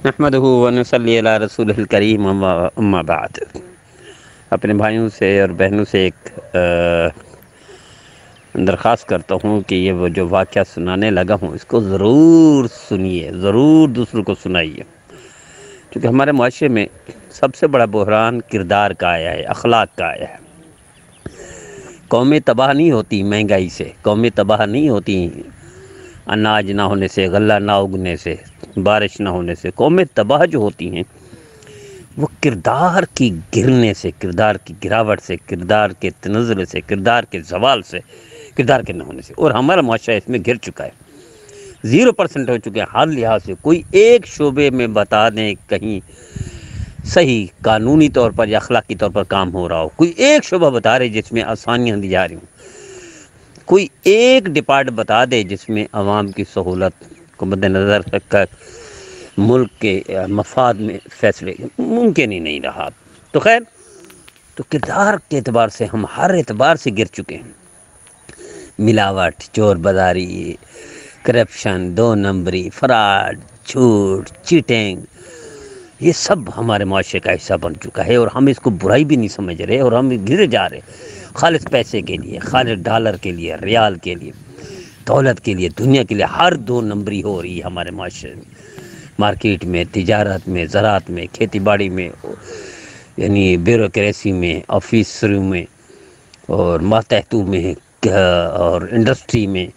अहमद वनसली रसूल करीम अम्माबाद अपने भाइयों से और बहनों से एक दरख्वास्त करता हूँ कि ये वो जो वाक़ सुनाने लगा हूँ, इसको ज़रूर सुनिए, ज़रूर दूसरों को सुनाइए। क्योंकि हमारे माशरे में सबसे बड़ा बहरान किरदार का आया है, अखलाक का आया है। कौमें तबाह नहीं होती महँगाई से, कौमें तबाह नहीं होती अनाज ना होने से गला ना उगने से, बारिश ना होने से, कौमें तबाह जो होती हैं, वो किरदार की गिरने से, किरदार की गिरावट से, किरदार के तनजले से, किरदार के जवाल से, किरदार के न होने से। और हमारा माशरा इसमें गिर चुका है। ज़ीरो परसेंट हो चुके हैं। हर लिहाज से कोई एक शोबे में बता दें, कहीं सही कानूनी तौर पर या अखलाकी तौर पर काम हो रहा हो। कोई एक शोबा बता रहे जिसमें आसानियाँ दी जा रही हों। कोई एक डिपार्ट बता दे जिसमें आवाम की सहूलत को मद्देनज़र रखकर मुल्क के मफाद में फैसले मुमकिन ही नहीं रहा। तो खैर तो किरदार के अतबार से हम हर एतबार से गिर चुके हैं। मिलावट, चोर बाजारी, करप्शन, दो नंबरी, फ्राड, झूठ, चीटिंग, ये सब हमारे माशरे का हिस्सा बन चुका है और हम इसको बुराई भी नहीं समझ रहे और हम गिर जा रहे। खालिश पैसे के लिए खालिश डॉलर के लिए, रियाल के लिए, दौलत के लिए, दुनिया के लिए हर दो नंबरी हो रही है हमारे माशरे में। मार्केट में, तजारत में, ज़रात में खेती बाड़ी में, यानी ब्यूरोसी में ऑफिसरों में, और मातहतू में और इंडस्ट्री में,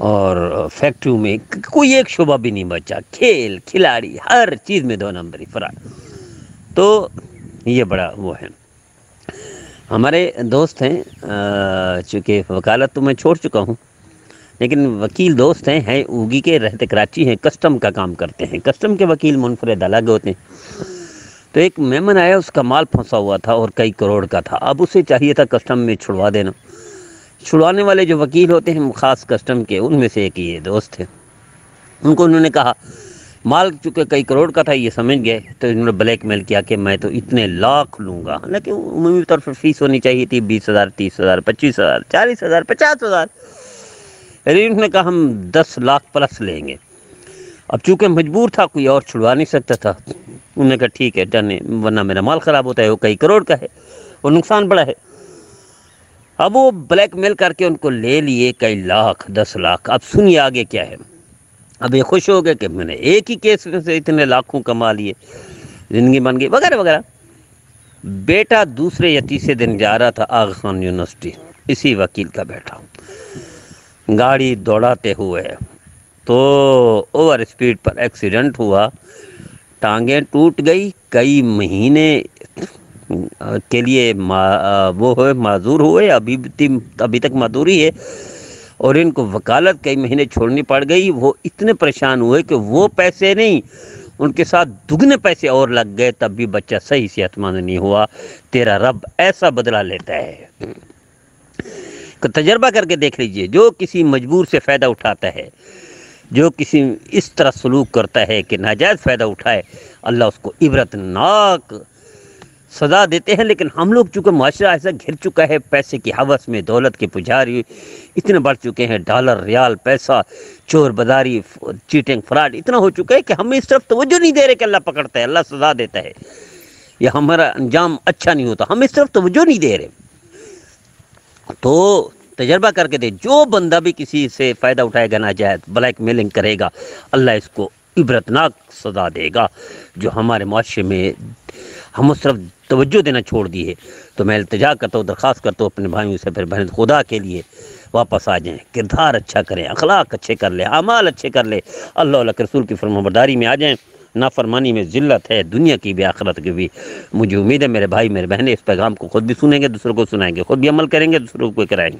और फैक्ट्री में कोई एक शोबा भी नहीं बचा। खेल, खिलाड़ी, हर चीज़ में दो नंबरी, फरार। तो ये बड़ा वो है। हमारे दोस्त हैं चूँकि वकालत तो मैं छोड़ चुका हूँ, लेकिन वकील दोस्त हैं हैं उगी के, रहते कराची हैं, कस्टम का काम करते हैं। कस्टम के वकील मुनफरद अलग होते हैं। तो एक मेमन आया, उसका माल फंसा हुआ था और कई करोड़ का था। अब उसे चाहिए था कस्टम में छुड़वा देना। छुड़वाने वाले जो वकील होते हैं, ख़ास कस्टम के, उनमें से एक ये दोस्त थे उनको उन्होंने कहा माल चूँकि कई करोड़ का था, ये समझ गए। तो इन्होंने ब्लैक मेल किया कि मैं तो इतने लाख लूँगा। हालाँकि उम्मीद तौर पर फ़ीस होनी चाहिए थी, बीस हज़ार, तीस हज़ार, पच्चीस हज़ार, चालीस हज़ार, पचास हज़ार। अरे उन्होंने कहा, हम दस लाख प्लस लेंगे। अब चूँकि मजबूर था, कोई और छुड़वा नहीं सकता था। उन्होंने कहा, ठीक है डन वरना मेरा माल ख़राब होता है, वो कई करोड़ का है और नुकसान बड़ा है। अब वो ब्लैकमेल करके उनको ले लिए कई लाख, दस लाख। अब सुनिए आगे क्या है। अब ये खुश हो गए कि मैंने एक ही केस में से इतने लाखों कमा लिए, ज़िंदगी बन गई, वगैरह वगैरह। बेटा दूसरे या तीसरे दिन जा रहा था आग खान यूनिवर्सिटी, इसी वकील का बैठा गाड़ी दौड़ाते हुए तो ओवर स्पीड पर एक्सीडेंट हुआ, टांगें टूट गई, कई महीने के लिए वो हुए, माजूर हुए, अभी अभी तक माजूरी है। और इनको वकालत कई महीने छोड़नी पड़ गई। वो इतने परेशान हुए कि वो पैसे नहीं, उनके साथ दुगने पैसे और लग गए। तब भी बच्चा सही सेहतमंद नहीं हुआ। तेरा रब ऐसा बदला लेता है। तो तजर्बा करके देख लीजिए, जो किसी मजबूर से फ़ायदा उठाता है, जो किसी इस तरह सलूक करता है कि नाजायज़ फ़ायदा उठाए, अल्लाह उसको इबरतनाक सज़ा देते हैं, लेकिन हम लोग चूँकि माशरा ऐसा घिर चुका है, पैसे की हवस में दौलत के पुजारी इतने बढ़ चुके हैं, डॉलर, रियाल, पैसा, चोर बाजारी चीटिंग, फ्रॉड, इतना हो चुका है कि हम इस तरफ़ तवज्जो नहीं दे रहे कि अल्लाह पकड़ता है, अल्लाह सज़ा देता है। या हमारा अंजाम अच्छा नहीं होता, हम इस तरफ़ तवज्जो नहीं दे रहे। तो तजर्बा करके दे, जो बंदा भी किसी से फ़ायदा उठाएगा, नाजायज़, ब्लैक मेलिंग करेगा, अल्लाह इसको इबरतनाक सज़ा देगा, जो हमारे माशरे में हम उस तरफ़ देना छोड़ दी है। तो मैं इल्तजा करता हूँ दरख्वास्त करता हूँ अपने भाइयों से, फिर बहन खुदा के लिए वापस आ जाएँ। किरदार अच्छा करें, अखलाक अच्छे कर ले, अमाल अच्छे कर ले। अल्लाह के रसूल की फरमाबरदारी में आ जाएँ। नाफरमानी में ज़िल्लत है, दुनिया की भी, आखरत की भी। मुझे उम्मीद है मेरे भाई, मेरे बहनें इस पैगाम को खुद भी सुनेंगे, दूसरों को सुनाएँगे, खुद भी अमल करेंगे, दूसरों को कराएँगे।